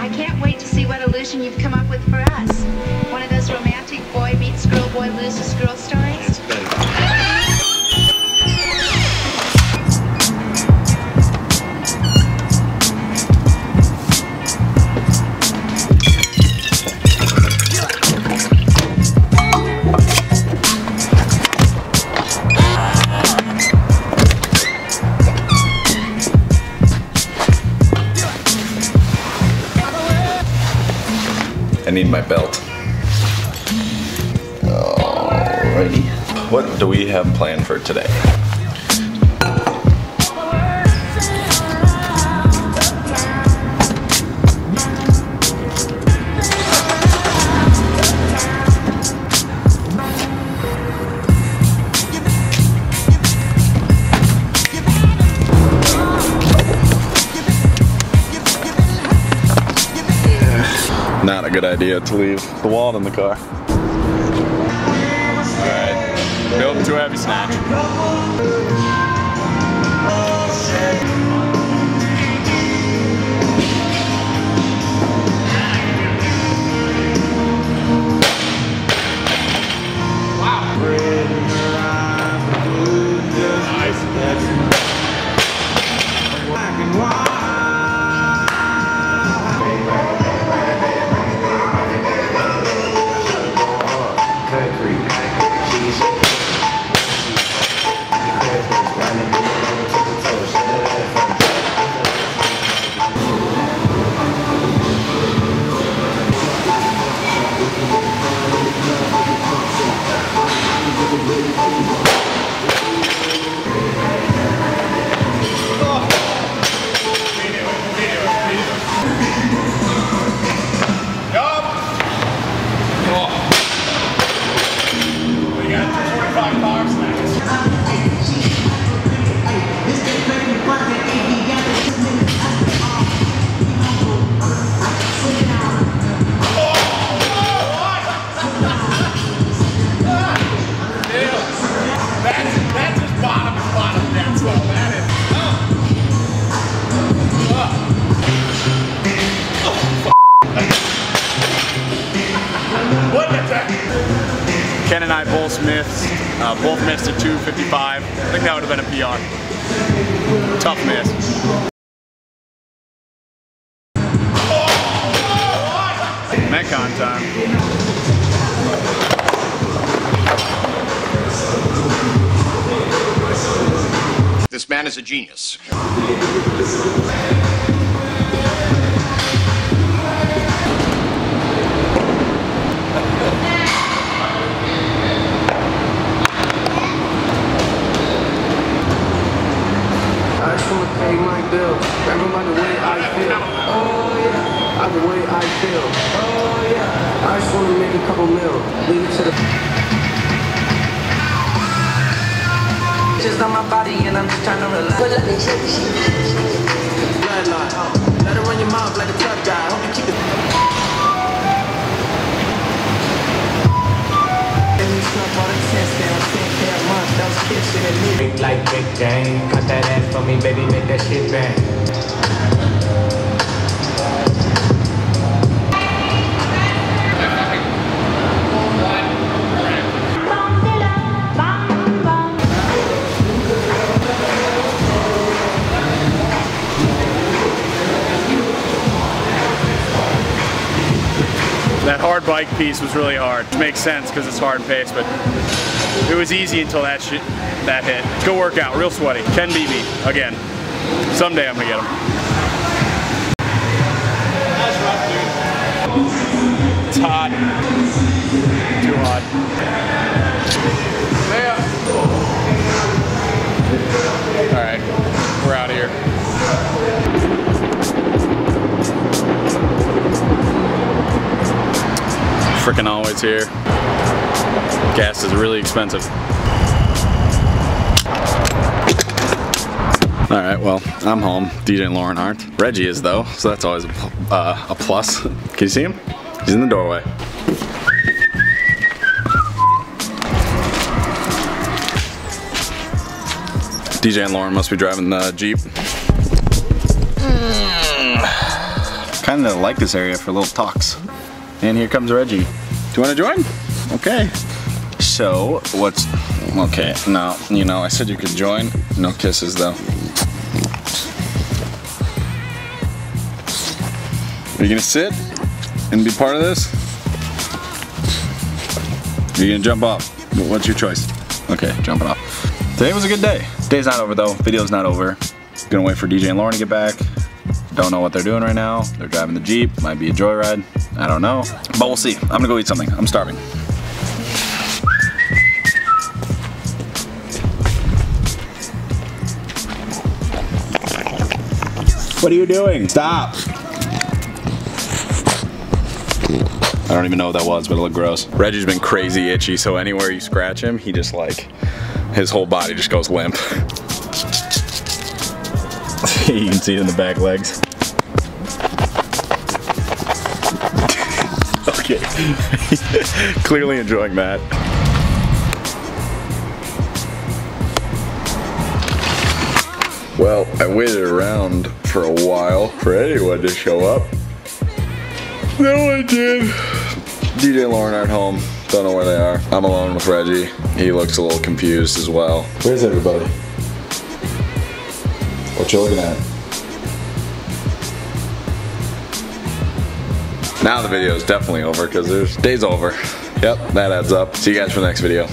I can't wait to see what illusion you've come up with for us. One of those romantic boy meets girl, boy loses girl stories. Need my belt. Alrighty. What do we have planned for today? Good idea to leave the wallet in the car. Alright. Built too heavy snatch. Ken and I both missed, uh, both missed at 255. I think that would have been a PR. Tough miss. Metcon time. This man is a genius. I just wanna pay my bill. Remember by the way I feel. Oh yeah, by the way I feel. Oh yeah, I just wanna make a couple mil. Leave it to the. Just on my body and I'm just trying to relax. Bloodline, oh. Let it run your mouth like a tough guy. Hope you keep it. Big like Big cut that ass for me, baby, make that shit bang. That hard bike piece was really hard. It makes sense because it's hard pace, but it was easy until that shit, that hit. Go work out, real sweaty. Ken beat me again. Someday I'm gonna get him. It's hot. Too hot. All right, we're out of here. Freaking always here. Gas is really expensive. All right, well, I'm home. DJ and Lauren aren't. Reggie is though, so that's always a, uh, a plus. Can you see him? He's in the doorway. DJ and Lauren must be driving the Jeep. Kind kind of like this area for little talks. And here comes Reggie. Do you want to join? Okay. So, what's... Okay, no, you know, I said you could join. No kisses, though. Are you gonna sit and be part of this? Are you gonna jump off? What's your choice? Okay, jumping off. Today was a good day. Day's not over though. Video's not over. Gonna wait for DJ and Lauren to get back. Don't know what they're doing right now. They're driving the Jeep. Might be a joyride. I don't know. But we'll see. I'm gonna go eat something. I'm starving. What are you doing? Stop. I don't even know what that was, but it looked gross. Reggie's been crazy itchy, so anywhere you scratch him, he just like, his whole body just goes limp. you can see it in the back legs. okay. Clearly enjoying that. Well, I waited around for a while for anyone to show up. No one did. DJ and Lauren aren't home. Don't know where they are. I'm alone with Reggie. He looks a little confused as well. Where's everybody? What you looking at? Now the video is definitely over because there's day's over. Yep, that adds up. See you guys for the next video.